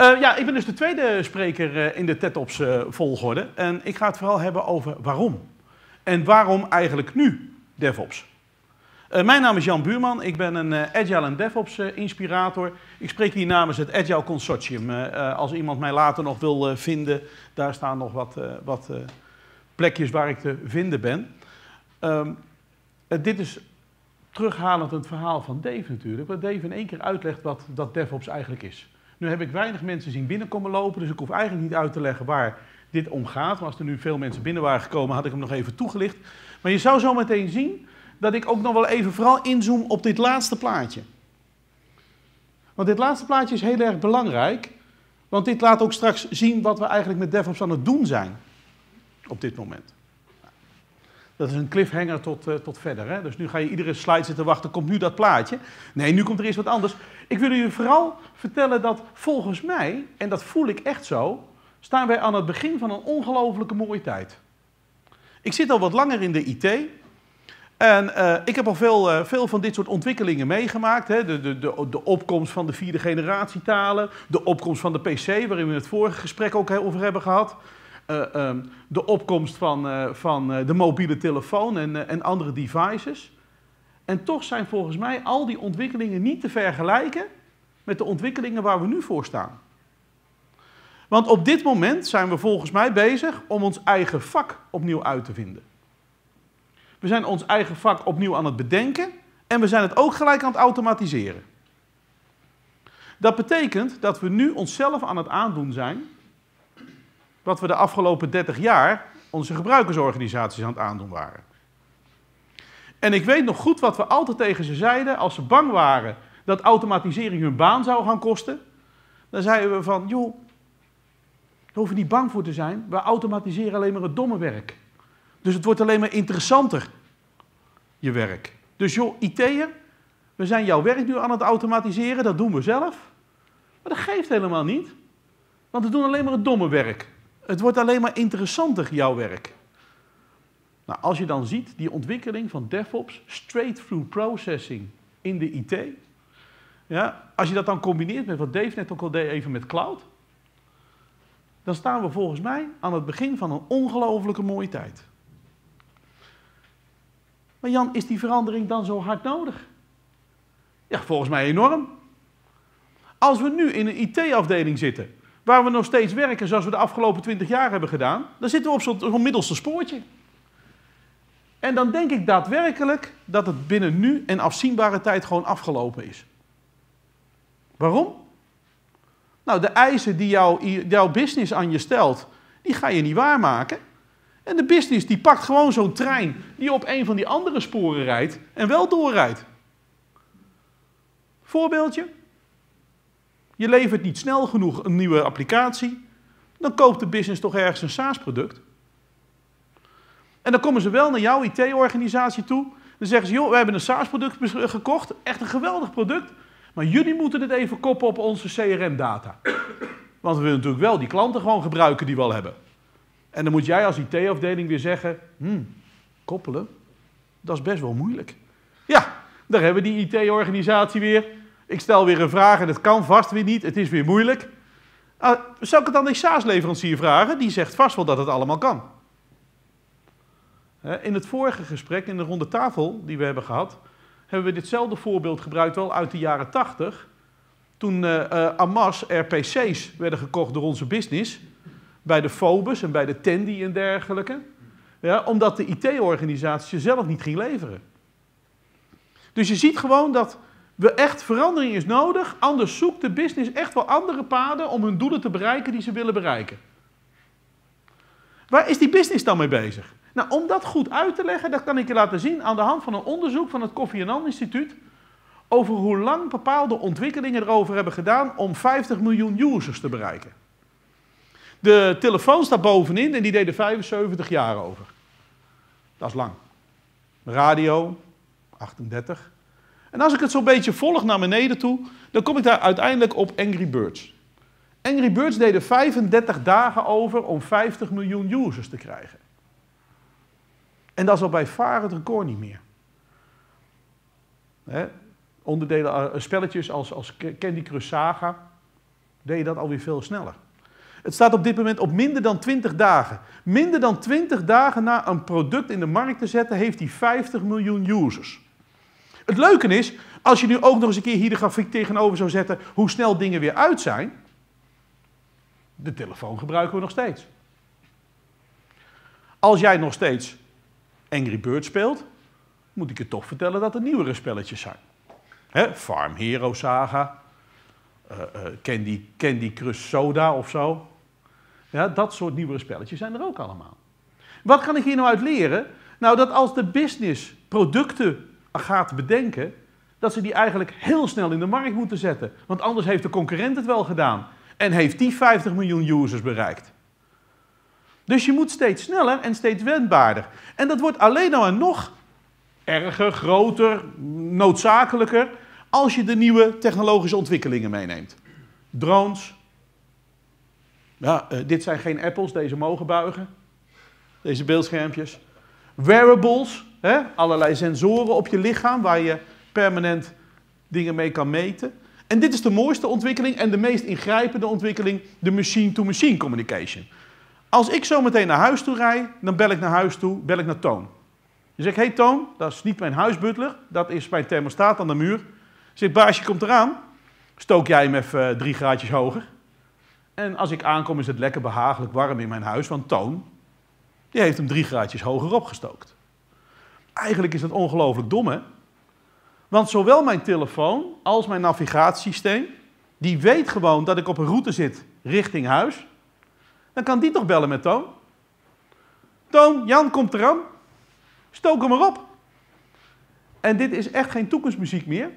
Uh, ja, ik ben dus de tweede spreker uh, in de TED-Ops uh, volgorde. En ik ga het vooral hebben over waarom. En waarom eigenlijk nu DevOps? mijn naam is Jan Buurman. Ik ben een Agile en DevOps inspirator. Ik spreek hier namens het Agile Consortium. als iemand mij later nog wil vinden, daar staan nog wat, wat plekjes waar ik te vinden ben. Um, dit is terughalend het verhaal van Dave natuurlijk. Waar Dave in één keer uitlegt wat dat DevOps eigenlijk is. Nu heb ik weinig mensen zien binnenkomen lopen, dus ik hoef eigenlijk niet uit te leggen waar dit om gaat. Maar als er nu veel mensen binnen waren gekomen, had ik hem nog even toegelicht. Maar je zou zo meteen zien dat ik ook nog wel even vooral inzoom op dit laatste plaatje. Want dit laatste plaatje is heel erg belangrijk, want dit laat ook straks zien wat we eigenlijk met DevOps aan het doen zijn op dit moment. Dat is een cliffhanger tot, uh, tot verder. Hè? Dus nu ga je iedere slide zitten wachten, komt nu dat plaatje. Nee, nu komt er eerst wat anders. Ik wil u vooral vertellen dat volgens mij, en dat voel ik echt zo, staan wij aan het begin van een ongelofelijke mooie tijd. Ik zit al wat langer in de IT. En uh, ik heb al veel, uh, veel van dit soort ontwikkelingen meegemaakt. Hè? De, de, de, de, opkomst van de vierde generatie talen, de opkomst van de PC, waarin we het vorige gesprek ook over hebben gehad. Uh, um, de opkomst van, uh, van uh, de mobiele telefoon en, en andere devices. En toch zijn volgens mij al die ontwikkelingen niet te vergelijken met de ontwikkelingen waar we nu voor staan. Want op dit moment zijn we volgens mij bezig om ons eigen vak opnieuw uit te vinden. We zijn ons eigen vak opnieuw aan het bedenken en we zijn het ook gelijk aan het automatiseren. Dat betekent dat we nu onszelf aan het aandoen zijn wat we de afgelopen 30 jaar onze gebruikersorganisaties aan het aandoen waren. En ik weet nog goed wat we altijd tegen ze zeiden als ze bang waren dat automatisering hun baan zou gaan kosten. Dan zeiden we van, joh, daar hoef je niet bang voor te zijn. We automatiseren alleen maar het domme werk. Dus het wordt alleen maar interessanter, je werk. Dus joh, IT'er, we zijn jouw werk nu aan het automatiseren, dat doen we zelf. Maar dat geeft helemaal niet. Want we doen alleen maar het domme werk. Het wordt alleen maar interessanter, jouw werk. Nou, als je dan ziet die ontwikkeling van DevOps, straight-through processing in de IT. Ja, als je dat dan combineert met wat Dave net ook al deed, even met cloud. Dan staan we volgens mij aan het begin van een ongelofelijke mooie tijd. Maar Jan, is die verandering dan zo hard nodig? Ja, volgens mij enorm. Als we nu in een IT-afdeling zitten waar we nog steeds werken zoals we de afgelopen twintig jaar hebben gedaan, dan zitten we op zo'n middelste spoortje. En dan denk ik daadwerkelijk dat het binnen nu en afzienbare tijd gewoon afgelopen is. Waarom? Nou, de eisen die jouw, jouw business aan je stelt, die ga je niet waarmaken. En de business die pakt gewoon zo'n trein die op een van die andere sporen rijdt en wel doorrijdt. Voorbeeldje. Je levert niet snel genoeg een nieuwe applicatie. Dan koopt de business toch ergens een SaaS-product. En dan komen ze wel naar jouw IT-organisatie toe. Dan zeggen ze, joh, we hebben een SaaS-product gekocht. Echt een geweldig product. Maar jullie moeten het even koppelen op onze CRM-data. Want we willen natuurlijk wel die klanten gewoon gebruiken die we al hebben. En dan moet jij als IT-afdeling weer zeggen, hmm, koppelen, dat is best wel moeilijk. Ja, daar hebben die IT-organisatie weer. Ik stel weer een vraag en het kan vast weer niet, het is weer moeilijk. Uh, zou ik het dan die SaaS-leverancier vragen? Die zegt vast wel dat het allemaal kan. In het vorige gesprek, in de ronde tafel die we hebben gehad, hebben we ditzelfde voorbeeld gebruikt, wel uit de jaren 80. Toen uh, Amas RPC's werden gekocht door onze business, bij de Phobus en bij de Tendi en dergelijke. Ja, omdat de IT-organisatie zelf niet ging leveren. Dus je ziet gewoon dat we echt verandering is nodig, anders zoekt de business echt wel andere paden om hun doelen te bereiken die ze willen bereiken. Waar is die business dan mee bezig? Nou, om dat goed uit te leggen, dat kan ik je laten zien aan de hand van een onderzoek van het Koffie Annan Instituut over hoe lang bepaalde ontwikkelingen erover hebben gedaan om 50 miljoen users te bereiken. De telefoon staat bovenin en die deden 75 jaar over. Dat is lang. Radio, 38. En als ik het zo'n beetje volg naar beneden toe, dan kom ik daar uiteindelijk op Angry Birds. Angry Birds deden 35 dagen over om 50 miljoen users te krijgen. En dat is al bij far het record niet meer. onderdelen, eh, spelletjes als, als Candy Crush Saga. deed je dat alweer veel sneller. Het staat op dit moment op minder dan 20 dagen. Minder dan 20 dagen na een product in de markt te zetten, heeft hij 50 miljoen users. Het leuke is, als je nu ook nog eens een keer hier de grafiek tegenover zou zetten, hoe snel dingen weer uit zijn. De telefoon gebruiken we nog steeds. Als jij nog steeds Angry Birds speelt, moet ik je toch vertellen dat er nieuwere spelletjes zijn. Farm Hero Saga, uh, uh, Candy, Candy Crush Soda of zo. Ja, dat soort nieuwere spelletjes zijn er ook allemaal. Wat kan ik hier nou uit leren? Nou, dat als de business producten gaat bedenken, dat ze die eigenlijk heel snel in de markt moeten zetten. Want anders heeft de concurrent het wel gedaan. En heeft die 50 miljoen users bereikt. Dus je moet steeds sneller en steeds wendbaarder. En dat wordt alleen nou en nog erger, groter, noodzakelijker als je de nieuwe technologische ontwikkelingen meeneemt. Drones. Ja, uh, dit zijn geen apples, deze mogen buigen. Deze beeldschermpjes. Wearables, allerlei sensoren op je lichaam waar je permanent dingen mee kan meten. En dit is de mooiste ontwikkeling en de meest ingrijpende ontwikkeling, de machine-to-machine -machine communication. Als ik zo meteen naar huis toe rijd, dan bel ik naar huis toe, bel ik naar Toon. Je zegt, hey Toon, dat is niet mijn huisbutler, dat is mijn thermostaat aan de muur. Zeg, baasje komt eraan, stook jij hem even uh, drie graadjes hoger. En als ik aankom is het lekker behagelijk warm in mijn huis, want Toon, die heeft hem drie graadjes hoger opgestookt. Eigenlijk is dat ongelooflijk dom, hè? Want zowel mijn telefoon als mijn navigatiesysteem, die weet gewoon dat ik op een route zit richting huis. Dan kan die toch bellen met Toon? Toon, Jan komt eraan. Stook hem erop. En dit is echt geen toekomstmuziek meer.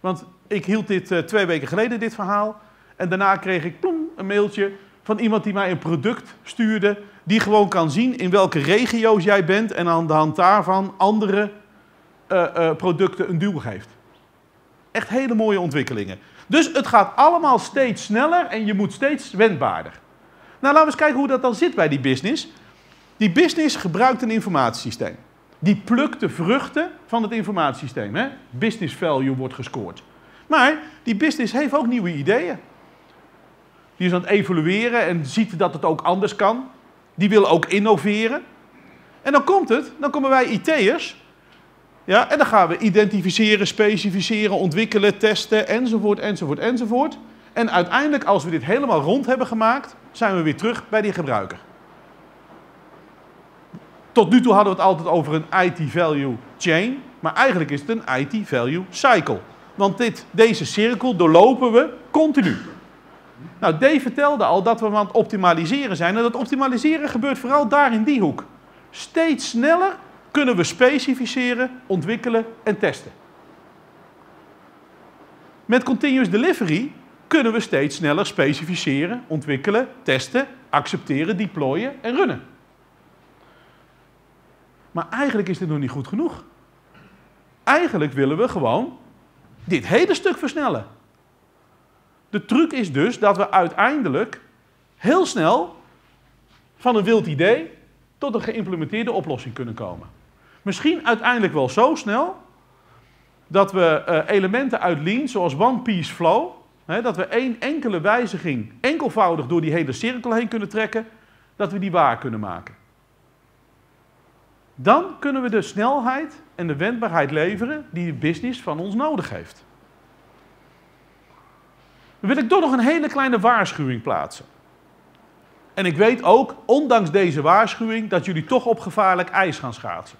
Want ik hield dit uh, twee weken geleden, dit verhaal. En daarna kreeg ik ploem, een mailtje van iemand die mij een product stuurde. Die gewoon kan zien in welke regio's jij bent. En aan de hand daarvan andere uh, uh, producten een duw geeft. Echt hele mooie ontwikkelingen. Dus het gaat allemaal steeds sneller en je moet steeds wendbaarder. Nou, laten we eens kijken hoe dat dan zit bij die business. Die business gebruikt een informatiesysteem. Die plukt de vruchten van het informatiesysteem. Hè? Business value wordt gescoord. Maar die business heeft ook nieuwe ideeën. Die is aan het evolueren en ziet dat het ook anders kan. Die wil ook innoveren. En dan komt het, dan komen wij IT'ers. Ja, en dan gaan we identificeren, specificeren, ontwikkelen, testen, enzovoort, enzovoort, enzovoort. En uiteindelijk, als we dit helemaal rond hebben gemaakt, zijn we weer terug bij die gebruiker. Tot nu toe hadden we het altijd over een IT value chain, maar eigenlijk is het een IT value cycle. Want dit, deze cirkel doorlopen we continu. Nou, Dave vertelde al dat we aan het optimaliseren zijn. En dat optimaliseren gebeurt vooral daar in die hoek. Steeds sneller kunnen we specificeren, ontwikkelen en testen. Met continuous delivery kunnen we steeds sneller specificeren, ontwikkelen, testen, accepteren, deployen en runnen. Maar eigenlijk is dit nog niet goed genoeg. Eigenlijk willen we gewoon dit hele stuk versnellen. De truc is dus dat we uiteindelijk heel snel van een wild idee tot een geïmplementeerde oplossing kunnen komen. Misschien uiteindelijk wel zo snel dat we uh, elementen uit Lean, zoals One Piece Flow, hè, dat we één enkele wijziging enkelvoudig door die hele cirkel heen kunnen trekken, dat we die waar kunnen maken. Dan kunnen we de snelheid en de wendbaarheid leveren die de business van ons nodig heeft. Wil ik toch nog een hele kleine waarschuwing plaatsen. En ik weet ook, ondanks deze waarschuwing, dat jullie toch op gevaarlijk ijs gaan schaatsen.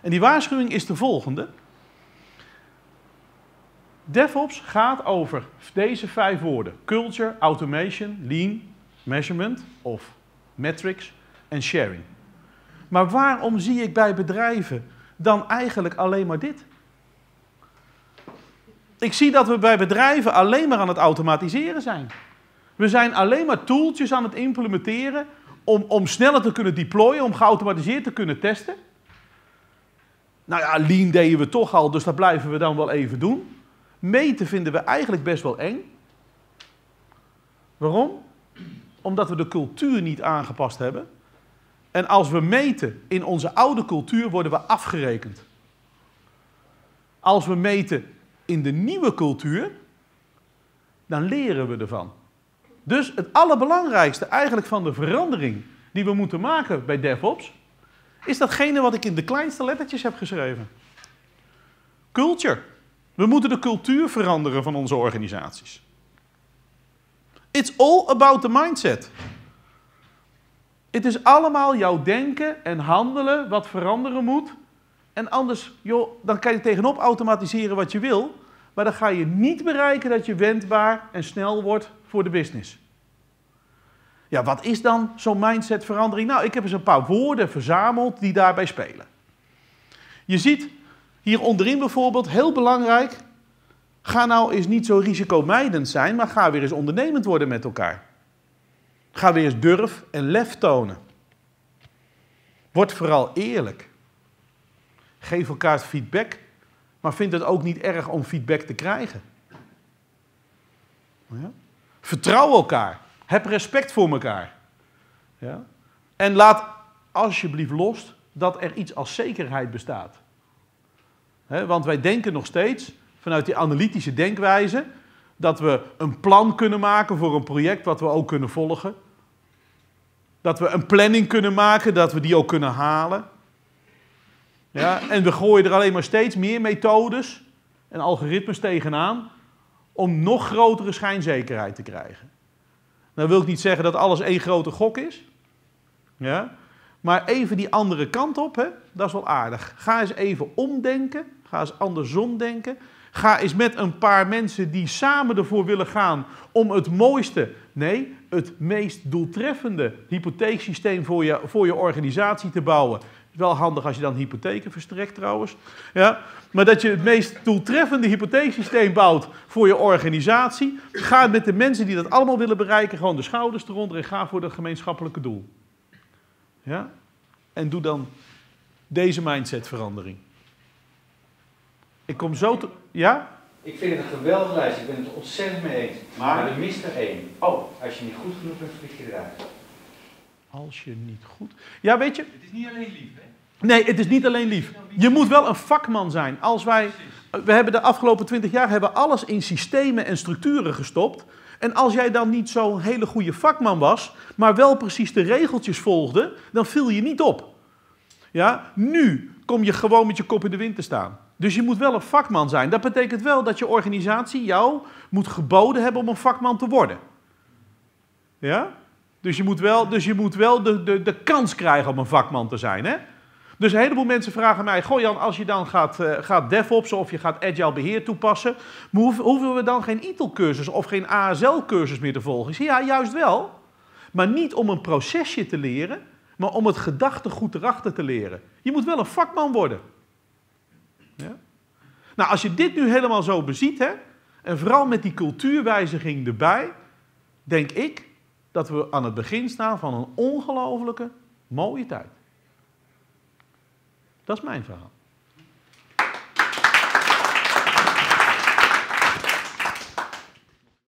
En die waarschuwing is de volgende. DevOps gaat over deze vijf woorden: culture, automation, lean, measurement of metrics en sharing. Maar waarom zie ik bij bedrijven dan eigenlijk alleen maar dit? Ik zie dat we bij bedrijven alleen maar aan het automatiseren zijn. We zijn alleen maar tooltjes aan het implementeren om, om sneller te kunnen deployen, om geautomatiseerd te kunnen testen. Nou ja, lean deden we toch al, dus dat blijven we dan wel even doen. Meten vinden we eigenlijk best wel eng. Waarom? Omdat we de cultuur niet aangepast hebben. En als we meten in onze oude cultuur, worden we afgerekend. Als we meten in de nieuwe cultuur, dan leren we ervan. Dus het allerbelangrijkste eigenlijk van de verandering die we moeten maken bij DevOps, is datgene wat ik in de kleinste lettertjes heb geschreven. Culture. We moeten de cultuur veranderen van onze organisaties. It's all about the mindset. Het is allemaal jouw denken en handelen wat veranderen moet. En anders, joh, dan kan je tegenop automatiseren wat je wil. Maar dan ga je niet bereiken dat je wendbaar en snel wordt voor de business. Ja, wat is dan zo'n mindsetverandering? Nou, ik heb eens een paar woorden verzameld die daarbij spelen. Je ziet hier onderin bijvoorbeeld, heel belangrijk, ga nou eens niet zo risicomijdend zijn, maar ga weer eens ondernemend worden met elkaar. Ga weer eens durf en lef tonen. Word vooral eerlijk. Geef elkaar feedback, maar vind het ook niet erg om feedback te krijgen. Ja? Vertrouw elkaar. Heb respect voor elkaar. Ja? En laat alsjeblieft los dat er iets als zekerheid bestaat. want wij denken nog steeds vanuit die analytische denkwijze dat we een plan kunnen maken voor een project wat we ook kunnen volgen. Dat we een planning kunnen maken, dat we die ook kunnen halen. Ja, en we gooien er alleen maar steeds meer methodes en algoritmes tegenaan om nog grotere schijnzekerheid te krijgen. Nou wil ik niet zeggen dat alles één grote gok is. Ja? Maar even die andere kant op, hè, dat is wel aardig. Ga eens even omdenken. Ga eens andersom denken. Ga eens met een paar mensen die samen ervoor willen gaan om het mooiste, nee, het meest doeltreffende hypotheeksysteem voor je, voor je organisatie te bouwen. Wel handig als je dan hypotheken verstrekt trouwens. Ja? Maar dat je het meest doeltreffende hypotheeksysteem bouwt voor je organisatie. Ga met de mensen die dat allemaal willen bereiken gewoon de schouders eronder en ga voor dat gemeenschappelijke doel. Ja? En doe dan deze mindsetverandering. Ik kom zo te... Ja? Ik vind het een geweldige lijst. Ik ben het er ontzettend mee eens. Maar, er mist er één. Oh, als je niet goed genoeg bent, vlieg je eruit. Als je niet goed... Ja, weet je... Het is niet alleen lief, hè? Nee, het is niet alleen lief. Je moet wel een vakman zijn. Als wij, we hebben de afgelopen twintig jaar hebben alles in systemen en structuren gestopt. En als jij dan niet zo'n hele goede vakman was, maar wel precies de regeltjes volgde, dan viel je niet op. Ja? Nu kom je gewoon met je kop in de wind te staan. Dus je moet wel een vakman zijn. Dat betekent wel dat je organisatie jou moet geboden hebben om een vakman te worden. Ja? Dus je moet wel, dus je moet wel de, de, de kans krijgen om een vakman te zijn. Hè? Dus een heleboel mensen vragen mij: Goh Jan, als je dan gaat, uh, gaat DevOps of je gaat Agile beheer toepassen, hoeven, we dan geen ITIL-cursus of geen ASL-cursus meer te volgen? Ik zeg, ja, juist wel. Maar niet om een procesje te leren, maar om het gedachtegoed erachter te leren. Je moet wel een vakman worden. Ja? Nou, als je dit nu helemaal zo beziet, hè, en vooral met die cultuurwijziging erbij, denk ik dat we aan het begin staan van een ongelofelijke mooie tijd. Dat is mijn verhaal.